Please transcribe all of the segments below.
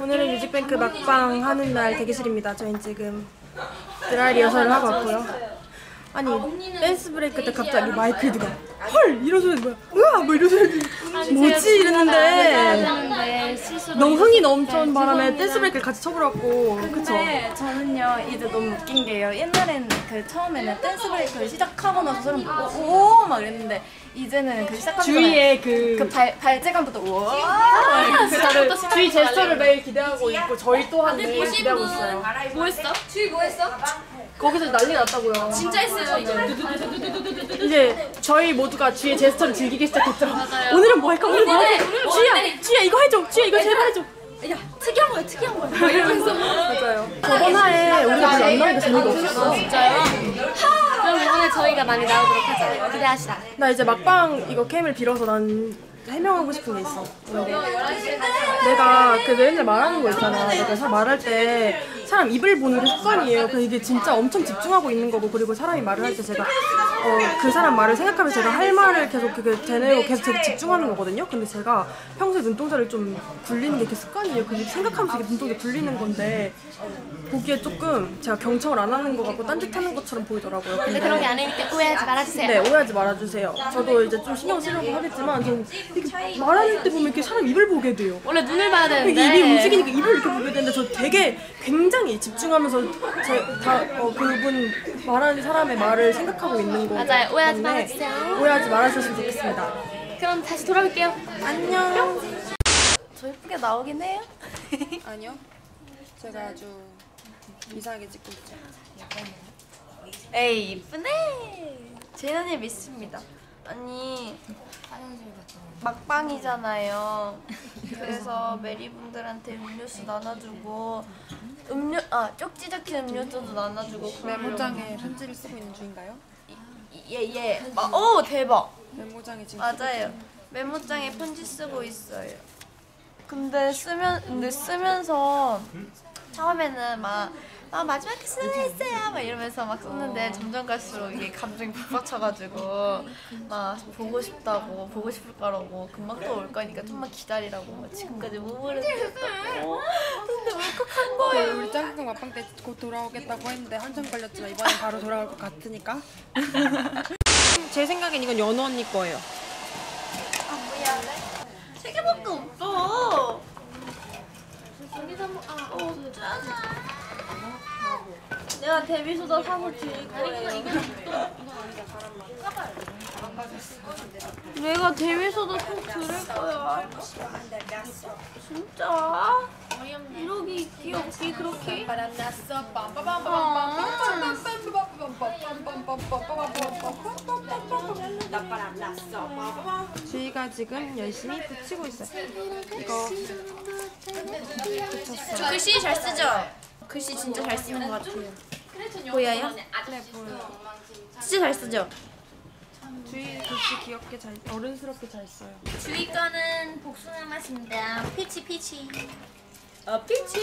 오늘은 뮤직뱅크 막방 하는 날 대기실입니다. 저희는 지금 드라이 리허설을 하고 왔고요. 아니 dance break 때 갑자기 마이크에 누가 헐! 이런 소리 뭐야. 으아! 뭐 이런 소리 뭐지? 이랬는데. 너무 흥이 넘쳐온 바람에 dance break를 같이 쳐버렸고. 그쵸? 근데 저는요 이제 너무 웃긴 게요. 옛날에는 그 처음에는 dance break를 시작하고 나서 사람 오막 이랬는데 이제는 그 시작하기 전에 주위에 그 그 발 발재간부터 우와 제스처를 주이 제스처를 매일 기대하고 있고 저희 또한 매일 기대하고 있어요. 뭐 했어? 주희 뭐 했어? 거기서 난리 났다고요. 진짜 했어요 이거. 이제 저희 모두가 주위의 제스처를 즐기기 시작했죠. 오늘은 뭐 할까? 오늘 뭐 할까? 할까? 주희야 이거 해줘. 주희야 이거 제발 해줘. 야 특이한 거야 특이한 거야. 뭐 이러면서. 맞아요. 저번 화에 우리가 별로 안 나오니까 재미가 없었어. 그럼 이번에 저희가 많이 나오도록 하자. 기대하시라. 나 이제 막방 이거 캠을 빌어서 난 해명하고 싶은 게 있어. 내가 그 맨날 말하는 거 있잖아. 내가 사 말할 때 사람 입을 보는 게 습관이에요. 그 이게 진짜 엄청 집중하고 있는 거고 그리고 사람이 말을 할 때 제가 어, 그 사람 말을 생각하면서 제가 할 말을 계속 그게 되뇌고 계속 제가 집중하는 거거든요. 근데 제가 평소에 눈동자를 좀 굴리는 게그 습관이에요. 그게 생각하면서 이게 눈동자 굴리는 건데 보기에 조금 제가 경청을 안 하는 것 같고 딴짓하는 것처럼 보이더라고요. 근데 그런 게 아니니까 오해하지 말아주세요. 네, 오해하지 말아주세요. 저도 이제 좀 신경 쓰려고 하겠지만, 전 이렇게 말하는 때 보면 이렇게 사람 입을 보게 돼요. 원래 눈을 봐야 되는데. 이게 입이 움직이니까 입을 이렇게 보게 되는데, 저 되게 굉장히 집중하면서 제, 다, 어, 그분 말하는 사람의 말을 생각하고 있는 거. 맞아요. 오해하지 말아주세요. 오해하지 말아주셨으면 좋겠습니다. 그럼 다시 돌아올게요. 안녕. 저 예쁘게 나오긴 해요 아니요. 제가 아주 이상하게 찍고 있죠. 에이 이쁘네 재현이 믿습니다 아니 막방이잖아요. 그래서 메리분들한테 음료수 나눠주고 음료 아 쪽지 적힌 음료수도 나눠주고 메모장에 편지를 쓰고 있는 중인가요? 예예. 아, 오 대박. 메모장에 지금 맞아요. 메모장에 편지 쓰고 있어요. 근데 쓰면 근데 쓰면서 처음에는 막 아, 마지막에 쓰했어요. 막 이러면서 막 썼는데 점점 갈수록 이게 감정이 북받쳐가지고 막 보고 싶다고 보고 싶을 거라고 금방 또 올 거니까 좀만 기다리라고 막 지금까지 우울을 했다고 근데 울컥한 거예요. 우리 짱구 맛방 때곧 돌아오겠다고 했는데 한참 걸렸지만 이번엔 바로 돌아올 것 같으니까. 제 생각엔 이건 연우 언니 거예요. 세 개밖에 없어. 없잖아 내가 데뷔소다 사서 드릴 거예요. 내가 데뷔소도 꼭 들을 거야. 진짜? 이러기 귀엽기 그렇게? 주희가 지금 열심히 붙이고 있어요. 이거 저 글씨 잘 쓰죠? 글씨 진짜 잘 쓰는 것 같아요. 보여요? 네, 진짜 잘 쓰죠? 주이 글씨 귀엽게 잘, 어른스럽게 잘 써요. 주이 거는 복숭아 맛입니다. peach peach. 아 peach.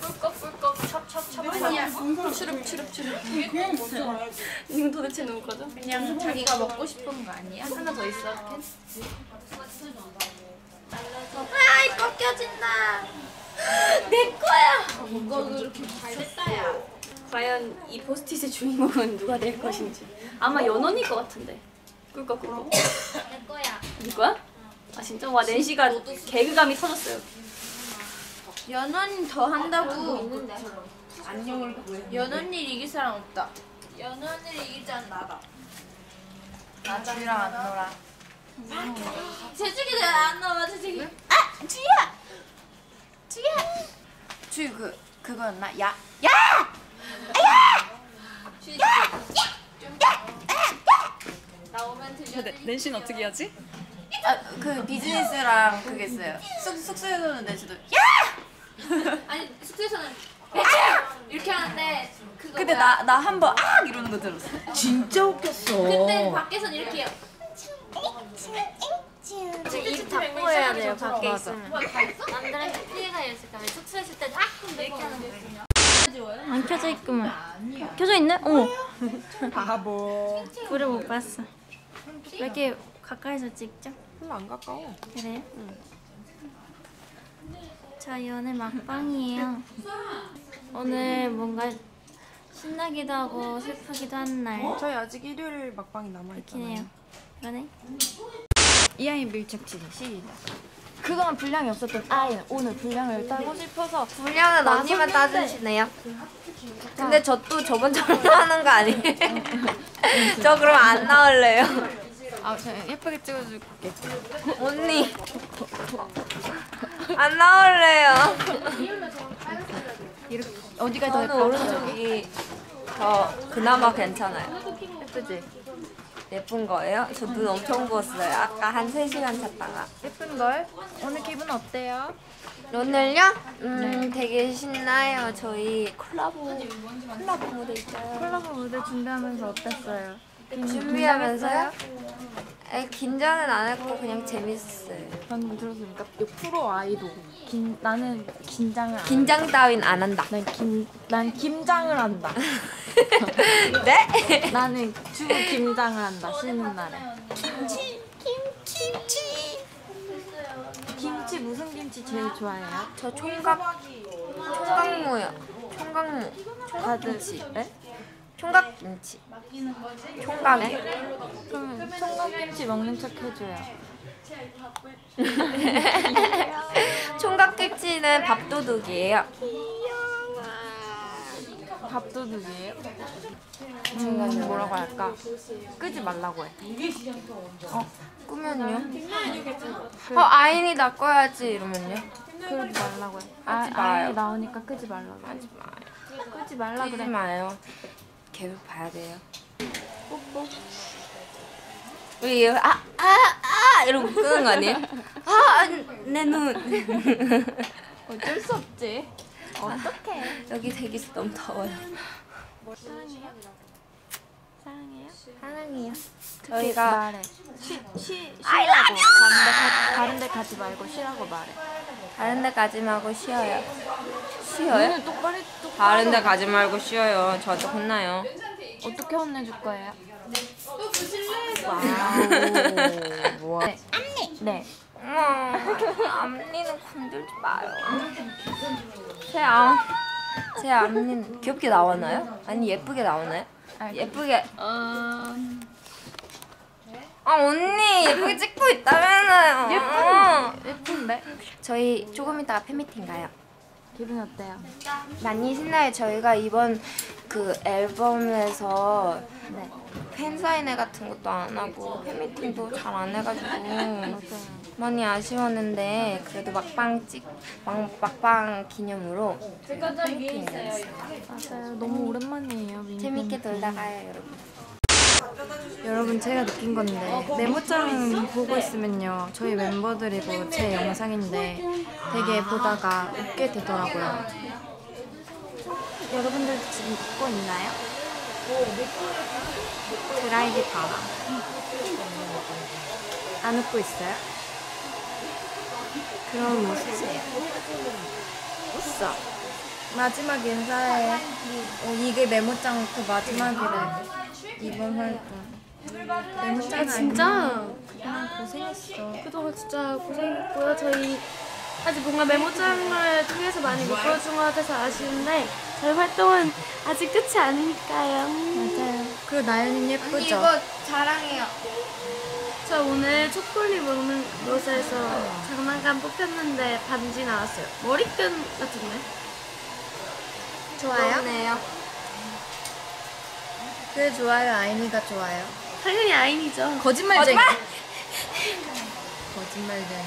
꿀꺽 꿀꺽 찹찹찹. 아니야. 추릅 추릅 추릅. 그냥 말야지. 이거 도대체 누구 거죠? 그냥 자기가 먹고 싶은 거 아니야? 하나 더 있어. 캔? 아이 꺾여진다. 내 거야. 이거 그렇게 잘 됐다야. 과연 이 포스트잇의 주인공은 누가 될 것인지. 아마 연원일 것 같은데. 꿀꺽 꿀꺽 내 거야. 네 거야? 아 진짜? 와 낸시가 개그감이 터졌어요. 연원이 더 한다고. 연원일 이길 사람 없다. 연원일 이기지 않 나다. 나 주희랑 안 놀아. 나와 재직이 아 주희야 주희야 주희 그 그거였나? 야! 나오면 들려 낸신 어떻게 하지? 아, 그 비즈니스랑 그게 있어요. 숙, 숙소에서는 내지도 아니 숙소에서는 이렇게 하는데 그거 근데? 나 나 한 번 아 이러는 거 들었어. 진짜 웃겼어. 그때 밖에서는 이렇게 입 닫고 해야 돼요. 밖에 있으면. 남들한테 피해가 있을까 봐 숙소에 있을 때는 아 이렇게 하는 거 있으면 안 켜져 있구만. 켜져 있네? 어. 바보 불을 못 봤어. 왜 이렇게 가까이서 찍죠? 별로 안 가까워 그래요? 저희 오늘 막방이에요. 오늘 뭔가 신나기도 하고 슬프기도 한 날. 저희 아직 일요일 막방이 남아있잖아요. 이네요. 이거네. 이하인 밀착 치기 시작. 그동안 분량이 없었던 아이는 오늘 분량을 따고 싶어서 분량은 언니만 따주시네요. 근데 저 또 저번처럼 하는 거 아니에요? 저 그럼 안 나올래요. 아, 제가 예쁘게 찍어줄게. 언니. 안 나올래요. 어디가 더 예뻐? 오른쪽이 더 그나마 괜찮아요. 예쁘지? 예쁜 거예요? 저 눈 엄청 부었어요. 아까 한 3시간 잤다가. 예쁜 걸? 오늘 기분 어때요? 오늘요? 음, 되게 신나요. 저희 콜라보, 콜라보 무대 있어요. 콜라보 무대 준비하면서 어땠어요? 준비하면서요? 에, 긴장은 안 했고 그냥 재밌어요. 방금 들었으니까 이 프로 아이돌. 긴, 나는 긴장을 안 긴장 따윈 안 한다. 난 김, 난 김장을 한다. 네? 나는 주 김장을 한다. 쉬는 날에. 김치, 김치, 김치. 김치 무슨 김치 제일 좋아해요? 저 총각, 총각무요. 총각무. 다들 네? 총각 김치. 총각이. 그러면 총각 김치 먹는 척 해줘요. 총각 김치는 밥도둑이에요. 밥도둑이에요? 음, 뭐라고 할까? 끄지 말라고 해. 꾸면요? 어, 아인이 나 꺼야지 이러면요? 그러지 말라고 해. 아. 아예 나오니까 끄지 말라고 해. 끄지 말라 그래. 마요. 계속 봐야 돼요. 뽀뽀. 우리 아, 아, 아! 이러고 끄는 거 아니에요? 아, 내 눈. 어쩔 수 없지. 어떡해. 여기 되게 너무 더워요. 사랑해요? 사랑해요? 사랑해요. 저희가 말해. 쉬, 쉬, 쉬라고. 다른 데, 가, 다른 데 가지 말고 쉬라고 말해. 다른 데 가지 말고 쉬어요. 쉬어요? 똑바로, 똑바로. 다른 데 가지 말고 쉬어요. 저한테 혼나요. 어떻게 혼내줄 거예요? 와우. 뭐야. 네. 네. 어머, 앞니는 건들지 마요. 제 앞, 제 앞니는 귀엽게 나오나요? 아니 예쁘게 나오나요? 예쁘게. 어... 아 언니 예쁘게 찍고 있다면서요. 예쁜. 예쁜데? 저희 조금 이따가 팬미팅 가요. 기분이 어때요? 많이 신나요. 저희가 이번 그 앨범에서 네. 팬사인회 같은 것도 안 하고 팬미팅도 잘 안 해가지고. 많이 아쉬웠는데 그래도 막방 찍 막, 막방 기념으로 팬미팅 했어요. 맞아요. 너무 오랜만이에요. 재밌게 놀다 가요 여러분. 여러분 제가 느낀 건데 메모장 보고 있으면요 저희 멤버들이고 제 영상인데 되게 보다가 웃게 되더라고요. 여러분들 지금 웃고 있나요? 드라이기 봐라 안 웃고 있어요? 그럼 웃으세요. 웃어. 마지막 인사해. 어, 이게 메모장 그 마지막이래 이번 활동 아 진짜 고생했어. 그동안 진짜 고생했고요. 저희 아직 뭔가 메모장을 통해서 많이 못 보여준 것 같아서 아쉬운데 저희 활동은 아직 끝이 아니니까요. 맞아요. 그리고 나연이는 예쁘죠? 자랑해요. 저 오늘 초콜릿 먹는 곳에서 장난감 뽑혔는데 반지 나왔어요. 머리끈 같은데? 좋아요? 네요. 그 좋아요, 아이니가 좋아요. 당연히 아인이죠. 거짓말쟁이. 거짓말쟁이.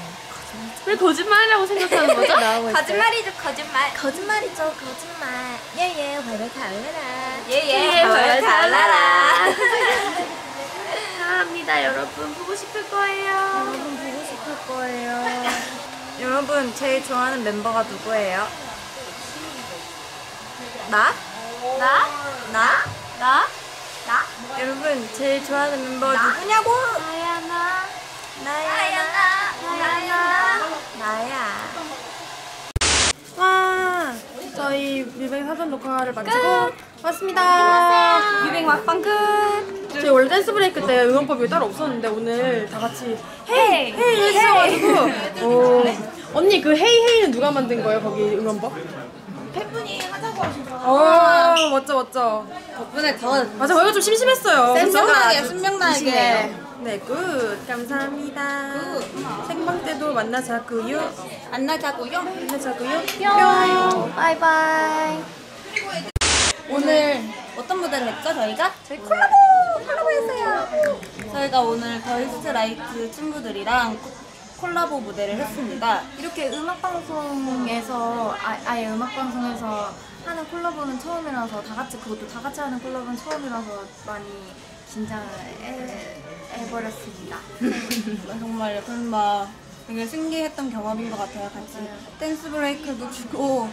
왜 거짓말이라고 생각하는 거죠? 나오고 있어요. 거짓말이죠 거짓말. 거짓말이죠, 거짓말. 예예, 발발 달래라. 예예. 벌 달라라. 사랑합니다 여러분. 보고 싶을 거예요. 여러분 보고 싶을 거예요. 여러분 제일 좋아하는 멤버가 누구예요? 나? 나? 나? 나? 나? 여러분 제일 좋아하는 멤버 누구냐고? 나야 나. 나야 나야 나야 나야. 와 저희 뮤뱅 사전 녹화를 마치고 왔습니다. 뮤뱅 막방 끝. 저희 원래 댄스 브레이크 때 응원법이 따로 없었는데 오늘 다 같이 hey hey 해주셔가지고 오 언니 그 hey hey는 누가 만든 거예요 거기 응원법? 팬분이 하자고 하셔서 어 멋져 멋져. 덕분에 더 맞아 저희가 좀 심심했어요. 신명나게 신명나게 네, good. 감사합니다. 생방 때도 만나자고요. 만나자고요. 만나자고요. 뿅. 바이바이. 오늘 어떤 무대를 했죠 저희가? 저희 콜라보 콜라보 했어요. 저희가 오늘 더 이스트라이트 친구들이랑 콜라보 무대를 했습니다. 이렇게 음악 방송에서 아, 아예 음악 방송에서 하는 콜라보는 처음이라서 다 같이 그것도 다 같이 하는 콜라보는 처음이라서 많이 긴장을 해, 해버렸습니다. 정말 정말 되게 신기했던 경험인 것 같아요. 같이 댄스 브레이크도 추고 뭐,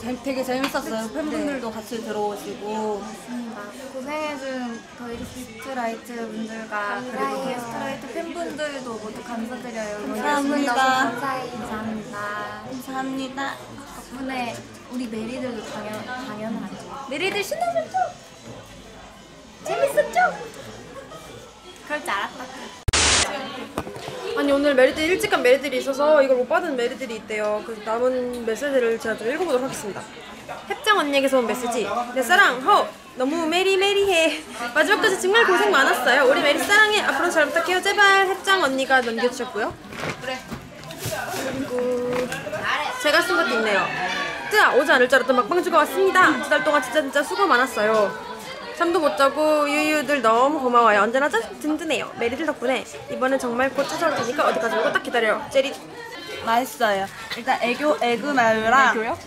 재- 되게 재밌었어요. 팬분들도 같이 들어오시고 맞습니다. 고생해준 더 이스트라이트 분들과 그리고 더 이스트라이트 팬분들도 모두 감사드려요. 감사합니다. 감사합니다. 감사합니다. 덕분에 우리 메리들도 당연, 당연하죠. 메리들 신나셨죠? 재밌었죠? 그럴 줄 알았다. 아니 오늘 메리들 일찍 간 메리들이 있어서 이걸 못 받은 메리들이 있대요. 그래서 남은 메시지를 제가 좀 읽어보도록 하겠습니다. 햅장 언니에게서 온 메시지. 내 사랑 허 너무 메리 메리해. 마지막까지 정말 고생 많았어요. 우리 메리 사랑해. 앞으로 잘 부탁해요. 제발 햅장 언니가 넘겨주셨고요. 그리고 제가 쓴 것도 있네요. 뜨아 오지 않을 줄 알았던 막방주가 왔습니다. 두 달 동안 진짜 진짜 수고 많았어요. 잠도 못 자고 유유들 너무 고마워요. 언제나 짜 든든해요. 메리들 덕분에 이번엔 정말 곧 찾아올 테니까 어디까지 오고 딱 기다려요. 제리 맛있어요. 일단 애교 에그 마요랑 교요?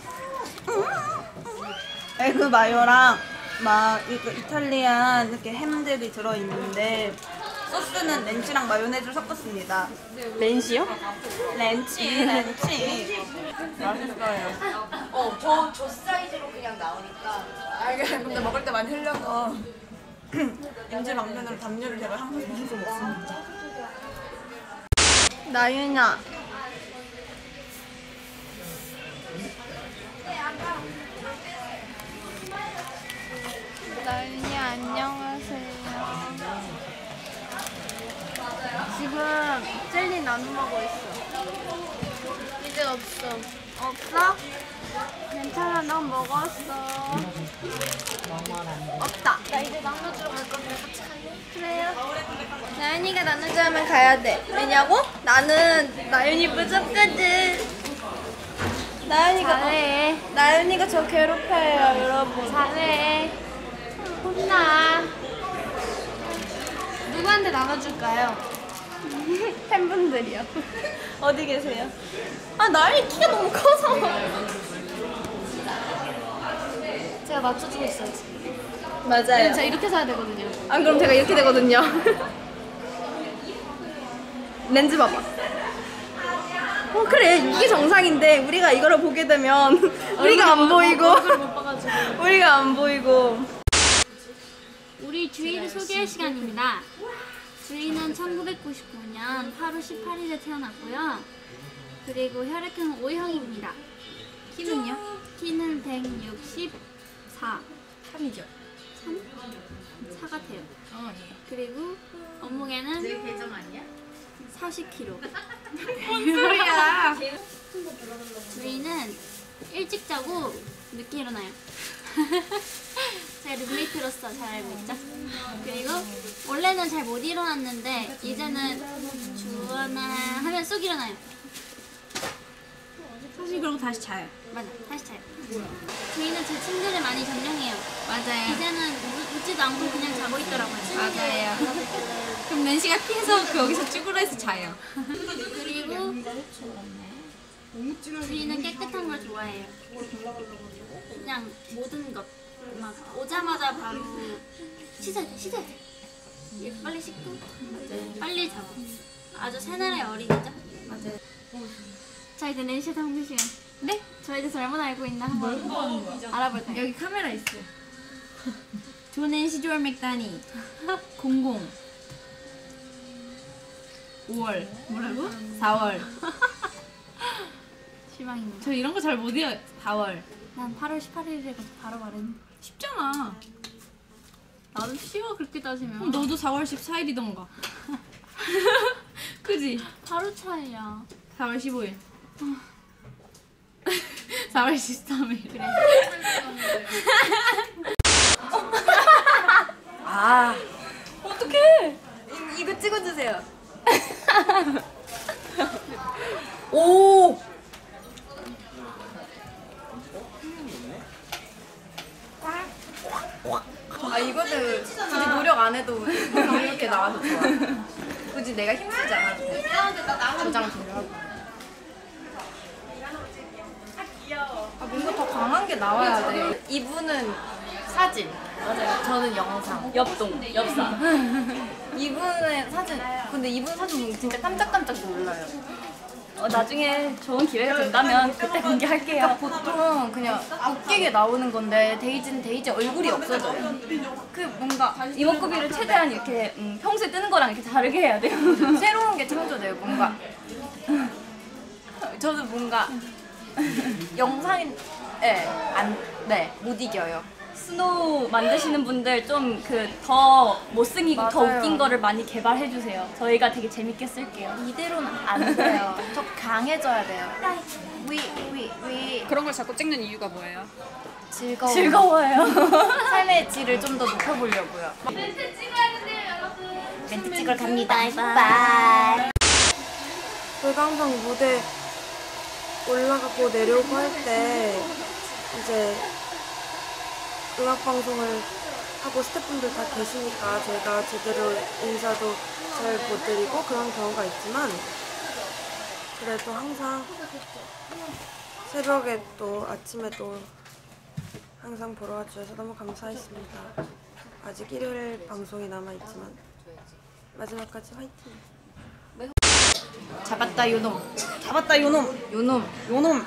에그 마요랑 막 이거 이탈리안 이렇게 햄들이 들어 있는데 소스는 렌치랑 마요네즈를 섞었습니다. 렌시요? 렌치, 렌치. 맛있어요. 어, 저, 저 사이즈로 그냥 나오니까. 아, 이게 근데 먹을 때 많이 흘려서. 렌치 방면으로 담요를 제가 항상 입고 먹습니다. 나윤아. 나윤이 안녕하세요. 지금 젤리 나눠 먹고 있어. 이제 없어. 없어? 괜찮아, 넌 먹었어. 없다. 나 이제 나눠주러 갈 건데 같이 갈래? 그래요. 나윤이가 나눠주러 하면 가야 돼. 왜냐고? 나는 나윤이 무섭거든. 나윤이가, 잘해. 나윤이가 저 괴롭혀요, 여러분. 잘해. 혼나. 누구한테 나눠줄까요? 팬분들이요. 어디 계세요? 아, 나윤이 키가 너무 커서. 제가 맞춰주고 있어요. 맞아요. 제가 이렇게 사야 되거든요. 아 그럼 제가 이렇게 되거든요. 렌즈 봐봐. 어, 그래. 이게 정상인데, 우리가 이거를 보게 되면, 우리가 안 보이고, 우리가 안 보이고. 우리 주희를 소개할 시간입니다. 주희는 1999년 8월 18일에 태어났고요. 그리고 혈액형은 O형입니다. 키는요? 키는 164. 3이죠. 3? 4 같아요. 그리고 몸무게는 배정 아니야? 40kg. 뭔 소리야? 주희는 일찍 자고 늦게 일어나요. 제 룸메이트로서 잘 알고 있죠? 그리고 원래는 잘 못 일어났는데 이제는 주원아 하면 쏙 일어나요. 사실 그러고 다시 자요. 맞아, 다시 자요. 저희는 제 침대를 많이 점령해요. 맞아요. 이제는 우- 웃지도 않고 그냥 자고 있더라고요. 맞아요. 그럼 낸시가 피해서 그 여기서 쭈그러서 자요. 그리고 주인은 깨끗한 걸 좋아해요. 그냥 모든 것. 막 오자마자 바로 씻어야 돼, 씻어야 돼. 빨리 씻고 빨리 자고. 아주 새날의 어린이죠? 맞아요. 자 이제 낸시 탐구 시간. 네? 대해서 얼마나 알고 있나 한번 알아볼까요? 여기 카메라 있어. 조낸시 조얼 맥다니 00 5월 뭐라고? 4월 실망이네. 저 이런 거 잘못 외워요 4월 난 8월 18일에 바로 말했는데. 쉽잖아 나도 쉬워 그렇게 따지면. 그럼 너도 4월 14일이던가 그지? 바로 차이야. 4월 15일. 4월 13일. 그래. 아 어떡해 이, 이거 찍어주세요 오 아 이거는 굳이 노력 안 해도 이렇게 나와서 좋아. 굳이 내가 힘쓰지 않아도 돼. 저장 조려하고. 아 뭔가 더 강한 게 나와야 돼. 이분은 사진. 맞아요. 저는 영상. 옆동, 옆사. 이분의 사진. 근데 이분 사진 보면 진짜 깜짝깜짝 놀라요 어, 나중에 좋은 기회가 된다면 그때 공개할게요. 보통 그냥 웃기게 나오는 건데 데이지는 데이지 얼굴이 없어져요 그 뭔가 이목구비를 최대한 이렇게 음, 평소에 뜨는 거랑 이렇게 다르게 해야 돼요. 새로운 게 창조돼요 뭔가 저는 뭔가 영상에 안네 못 이겨요 스노우 만드시는 분들 좀 그 더 못생기고 더 맞아요. 웃긴 거를 많이 개발해 주세요. 저희가 되게 재밌게 쓸게요. 이대로는 안 돼요 더 강해져야 돼요 위 위 위 그런 걸 자꾸 찍는 이유가 뭐예요? 즐거워 즐거워요. 삶의 질을 좀 더 높여보려고요 멘트 찍으러 갑니다 bye 저희가 항상 무대 올라가고 내려오고 할 때 이제 음악 방송을 하고 스태프분들 다 계시니까 저희가 제대로 인사도 잘 못 드리고 그런 경우가 있지만 그래도 항상 새벽에 또 아침에 또 항상 보러 와주셔서 너무 감사했습니다. 아직 일요일 방송이 남아있지만 마지막까지 화이팅! 잡았다 요놈 잡았다 요놈 요놈 요놈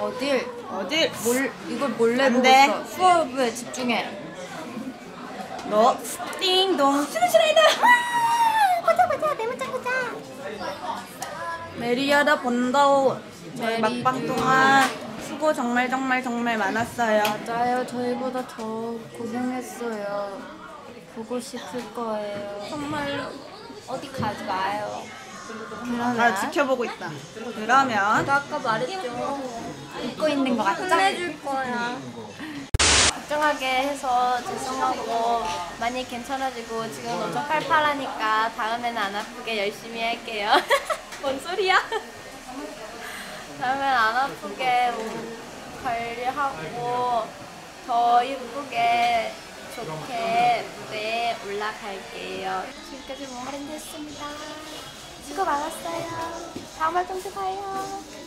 어딜? 어딜? 몰 이걸 몰래 안 보고 돼. 있어. 수업에 집중해. 너? 띵동. 메리야다 본다오. 저희 메리. 막방 동안 수고 정말 정말 정말 많았어요. 맞아요. 저희보다 더 고생했어요. 보고 싶을 거예요. 정말로. 어디 가지 마요 나 그러면 지켜보고 있다. 그러면 아까 말했죠. 잊고 있는 거 맞죠? 혼내줄 거야. 걱정하게 해서 죄송하고 많이 괜찮아지고 지금 엄청 팔팔하니까 다음에는 안 아프게 열심히 할게요. 뭔 소리야? 다음엔 안 아프게 몸 관리하고 더 예쁘게 좋게 무대에 올라갈게요. 지금까지 모하랜드였습니다 수고 많았어요. 다음 활동 때 봐요